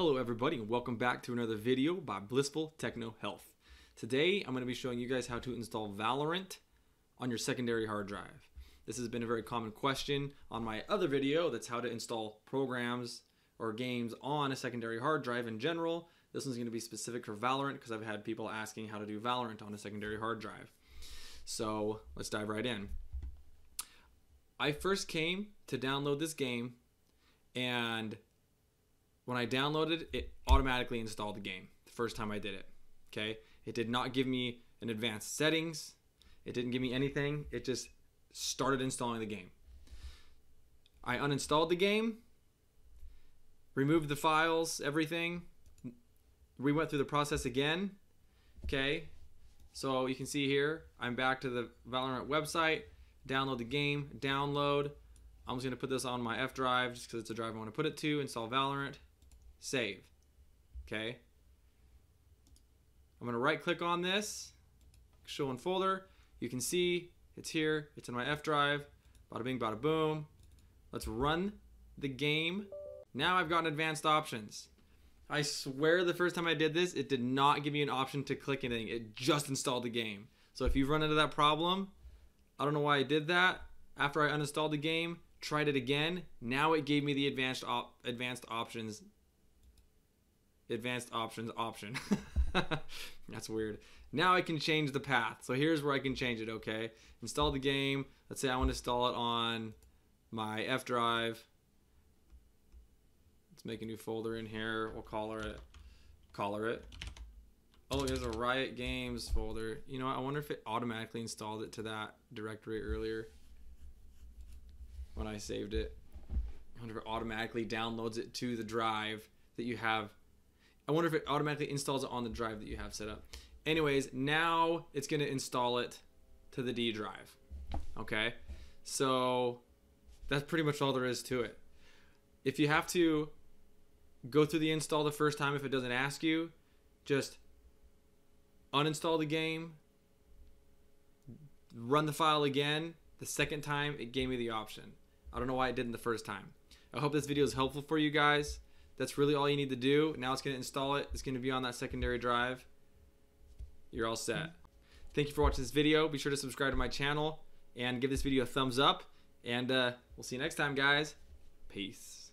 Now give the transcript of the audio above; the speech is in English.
Hello everybody and welcome back to another video by Blissful Techno Health. Today I'm going to be showing you guys how to install Valorant on your secondary hard drive. This has been a very common question on my other video that's how to install programs or games on a secondary hard drive in general. This one's going to be specific for Valorant because I've had people asking how to do Valorant on a secondary hard drive. So let's dive right in. I first came to download this game and when I downloaded it automatically installed the game the first time I did it okay? It did not give me an advanced settings. It didn't give me anything. It just started installing the game. I uninstalled the game removed the files everything. We went through the process again okay? So you can see here I'm back to the Valorant website download the game download. I'm just going to put this on my F drive just because it's a drive I want to put it to. Install Valorant. Save. Okay. I'm going to right click on this. Show in folder. You can see it's here. It's in my F drive. Bada bing, bada boom. Let's run the game. Now I've gotten advanced options. I swear the first time I did this, it did not give me an option to click anything. It just installed the game. So if you've run into that problem, I don't know why I did that. After I uninstalled the game, tried it again. Now it gave me the advanced op- advanced options. Advanced options option. That's weird. Now I can change the path. So here's where I can change it. Okay, install the game. Let's say I want to install it on my F drive. Let's make a new folder in here. We'll color it. Color it. Oh, there's a Riot Games folder. You know, I wonder if it automatically installed it to that directory earlier when I saved it. I wonder if it automatically downloads it to the drive that you have. I wonder if it automatically installs it on the drive that you have set up. Anyways, now it's going to install it to the D drive. Okay? So that's pretty much all there is to it. If you have to go through the install the first time if it doesn't ask you, just uninstall the game, run the file again. The second time, it gave me the option. I don't know why it didn't the first time. I hope this video is helpful for you guys. That's really all you need to do. Now it's going to install it. It's going to be on that secondary drive. You're all set. Thank you for watching this video. Be sure to subscribe to my channel and give this video a thumbs up. And uh, we'll see you next time, guys. Peace.